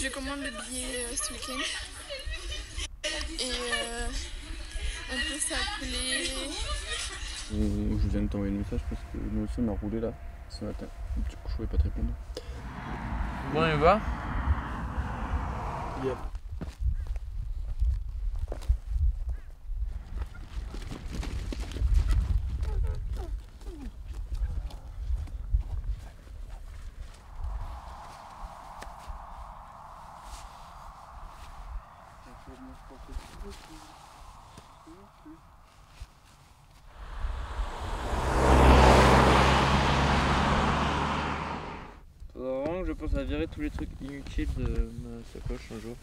Je commande le billet euh, ce week-end. Et euh, on peut s'appeler. On- Je viens de t'envoyer un message parce que nous aussi on a roulé là ce matin. Du coup je pouvais pas te répondre. Bon, on y va Yep. Faudra vraiment que je pense à virer tous les trucs inutiles de ma sacoche un jour.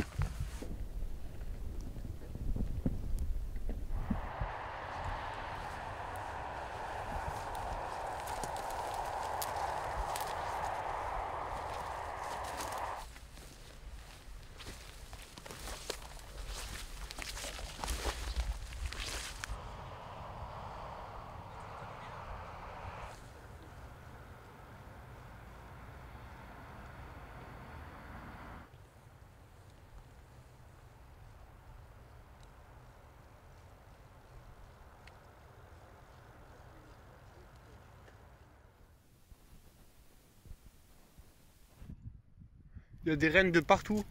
Il y a des rennes de partout.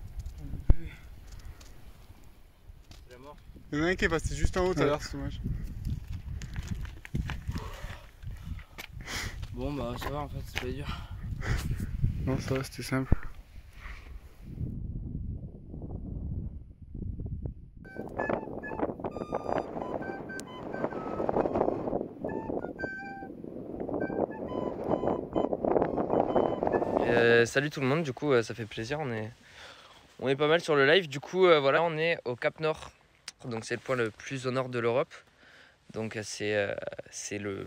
Il y en a un qui est passé juste en haut tout à l'heure, c'est dommage. Bon, bah ça va en fait, c'est pas dur. Non, ça va, c'était simple. Euh, salut tout le monde, du coup euh, ça fait plaisir, on est, on est pas mal sur le live. Du coup euh, voilà, on est au Cap Nord, donc c'est le point le plus au nord de l'Europe. Donc c'est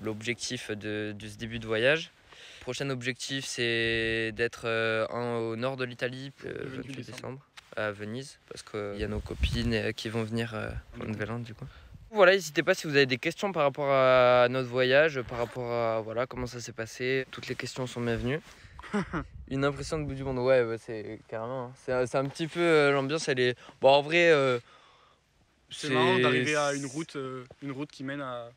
l'objectif de, de ce début de voyage. Prochain objectif c'est d'être au nord de l'Italie le Le 28 28 décembre. décembre à Venise parce qu'il y a nos copines qui vont venir le Nouvel An du coup. Voilà, n'hésitez pas si vous avez des questions par rapport à notre voyage, par rapport à voilà comment ça s'est passé. Toutes les questions sont bienvenues. Une impression de bout du monde, ouais, ouais, c'est carrément. hein. C'est c'est un petit peu euh, l'ambiance, elle est. Bon, en vrai. euh, C'est marrant d'arriver à une route, euh, une route qui mène à,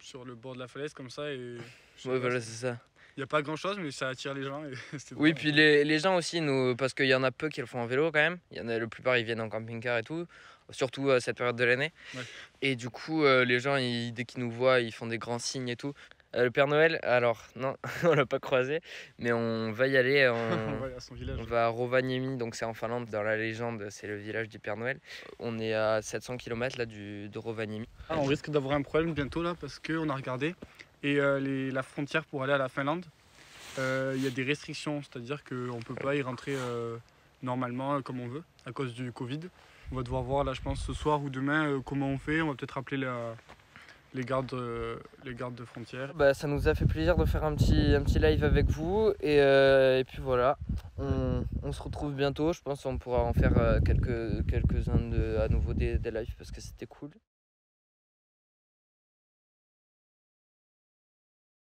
sur le bord de la falaise comme ça et Ouais, voilà, c'est- c'est ça. il n'y a pas grand chose mais ça attire les gens et c'était Oui, drôle. puis les, les gens aussi, nous, parce qu'il y en a peu qui le font en vélo quand même. Il y en a, la plupart, ils viennent en camping-car et tout, surtout à cette période de l'année. Ouais. Et du coup, euh, les gens, ils- dès qu'ils nous voient, ils font des grands signes et tout. Euh, le Père Noël, alors, non, on l'a pas croisé, mais on va y aller. on- Ouais, à son village. On va à Rovaniemi, donc c'est en Finlande, dans la légende, c'est le village du Père Noël. On est à 700 km là du, de Rovaniemi. Ah, on risque d'avoir un problème bientôt là parce qu'on a regardé et euh, les- la frontière pour aller à la Finlande, euh, il y a des restrictions, c'est-à-dire qu'on ne peut pas y rentrer euh, normalement euh, comme on veut à cause du Covid. On va devoir voir là je pense ce soir ou demain euh, comment on fait. On va peut-être appeler les, gardes, euh, les gardes de frontières. Bah, ça nous a fait plaisir de faire un petit, un petit live avec vous. Et, euh, et puis voilà, on, on se retrouve bientôt. Je pense qu'on pourra en faire quelques, quelques-uns à nouveau des, des lives parce que c'était cool.